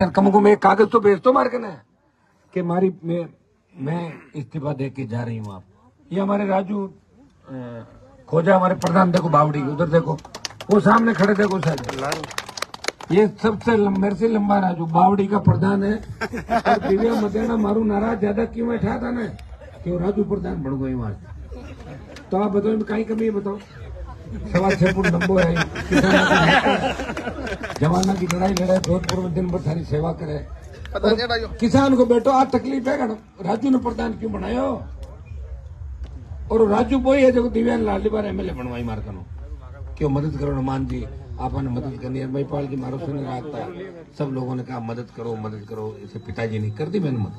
मैं कागज़ तो भेज मार के ना कि हमारी मैं मैं इस्तीफा दे के जा रही हूँ आप। ये हमारे राजू खोजा हमारे प्रधान, देखो बावड़ी, उधर देखो, वो सामने खड़े देखो सर। ये सबसे मेरे से लंबा राजू, बावड़ी का प्रधान है। दिव्या मदेना मारू नाराज़, ज़्यादा क्यों बैठा था ना कि राजू प्रधान बन गई वहाँ तो आप बताओ कहीं कमी है बताओ? सवा छह फुट लंबो है। जवाना की लड़ाई लड़ाई जोधपुर में दिन भर सारी सेवा करे। किसान को बैठो आज तकलीफ़ है राजू ने प्रधान क्यों बनायो? और राजू वही है जो दिव्यांग लाडली बार एमएलए बनवाई मार कनो। क्यों मदद करो हनुमान जी? आपने मदद करनी है। महिपाल जी मारो सुन रहा था। सब लोगों ने कहा मदद करो मदद करो। इसे पिताजी ने कर दी मैंने मदद।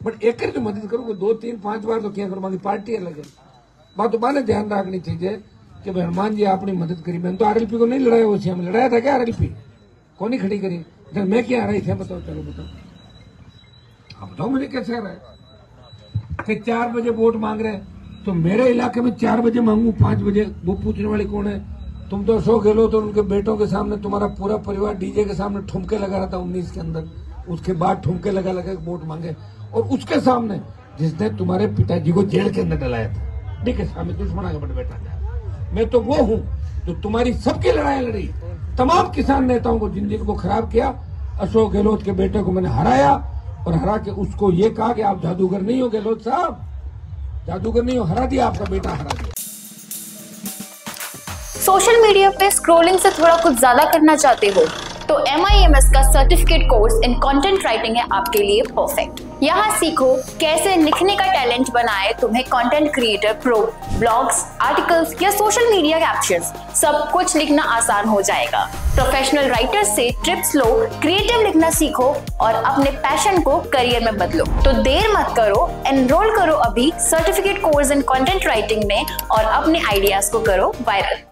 बट एक करके मदद करो दो तीन पाँच बार तो क्या करो। पार्टी अलग है। बात तो बाने ध्यान रखनी चाहिए। कि भाई हनुमान जी आपने मदद करी मैंने तो आरएलपी को नहीं लड़ाया वो हम लड़ाया था क्या आरएलपी कौन नहीं खड़ी करी जब मैं क्या आ रही थे बताओ चलो बताओ अब बताओ मुझे कैसे आ रहा है कि चार बजे वोट मांग रहे हैं तो मेरे इलाके में चार बजे मांगू पाँच बजे वो पूछने वाली कौन है तुम तो अशोक गहलोत तो उनके बेटों के सामने तुम्हारा पूरा परिवार डीजे के सामने ठुमके लगा रहा था उन्नीस के अंदर उसके बाद ठुमके लगा लगा वोट मांगे और उसके सामने जिसने तुम्हारे पिताजी को जेल के अंदर डलाया था है सामने दुश्मन आगे बैठा था मैं तो वो हूँ जो तुम्हारी सबकी लड़ाई लड़ी। तमाम किसान नेताओं को ज़िंदगी को खराब किया। अशोक गहलोत के बेटे को मैंने हराया और हरा के उसको ये कहा कि आप जादूगर नहीं हो गहलोत साहब। जादूगर नहीं हो, हरा दिया, आपका बेटा हरा दिया। सोशल मीडिया पे स्क्रोलिंग से थोड़ा कुछ ज़्यादा करना चाहते हो? तो MIMS का certificate course in content writing है आपके लिए परफेक्ट यहाँ सीखो कैसे लिखने का टैलेंट बनाए तुम्हें content creator pro blogs articles या सोशल मीडिया कैप्शंस सब कुछ लिखना आसान हो जाएगा. प्रोफेशनल राइटर से ट्रिप्स लो क्रिएटिव लिखना सीखो और अपने पैशन को करियर में बदलो. तो देर मत करो एनरोल करो अभी certificate course in content writing में और अपने आइडियाज़ को करो वायरल